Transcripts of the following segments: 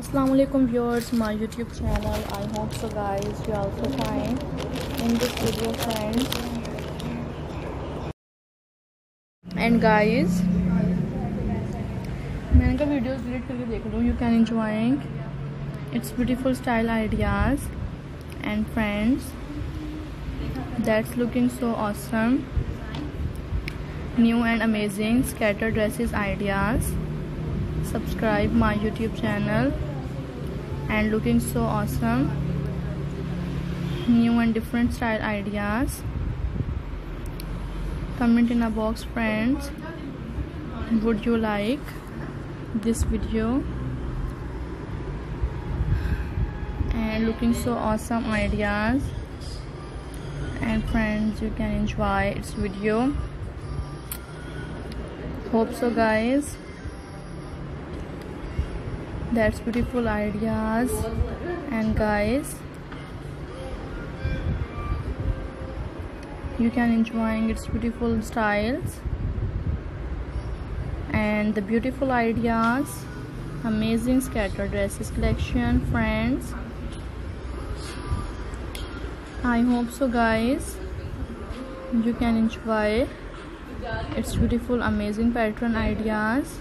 assalamu alaikum viewers my youtube channel i hope so guys you also fine in this video friends and guys मैंने कहा videos delete करके देख लो you can enjoying its beautiful style ideas and friends that's looking so awesome new and amazing scatter dresses ideas subscribe my youtube channel. And looking so awesome. New and different style ideas. Comment in a box friends. Would you like this video? And looking so awesome ideas. And friends you can enjoy its video. Hope so guys that's beautiful ideas. And guys you can enjoying its beautiful styles. And the beautiful ideas amazing scatter dresses collection friends. I hope so guys. You can enjoy its beautiful amazing pattern ideas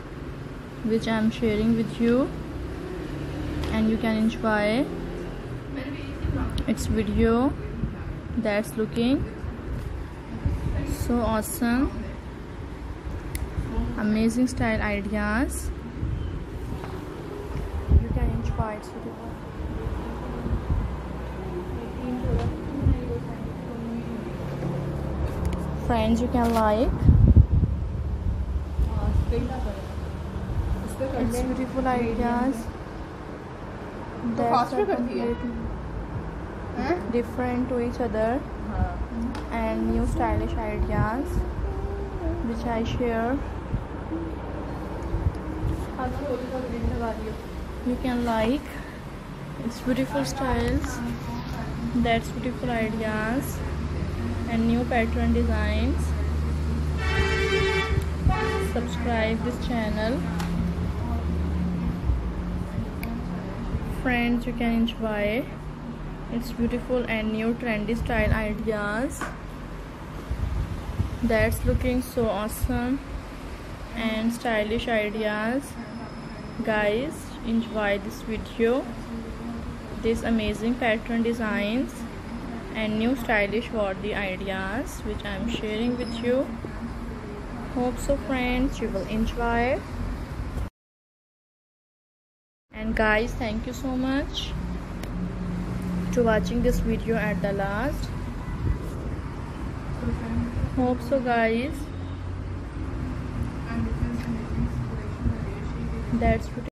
which i'm sharing with you and you can enjoy its video that's looking so awesome. Amazing style ideas. You can enjoy its video. Friends you can like. It's beautiful ideas तो fast में करती है different to each other and new stylish ideas which I share. You can like it's beautiful styles, that's beautiful ideas and new pattern designs. Subscribe this channel. Friends you can enjoy. Its beautiful and new trendy style ideas. That's looking so awesome and stylish ideas. Guys enjoy this video. These amazing pattern designs and new stylish worthy ideas which i'm sharing with you. Hope so friends you will enjoy and guys thank you so much to watching this video at the last. Hope so guys. That's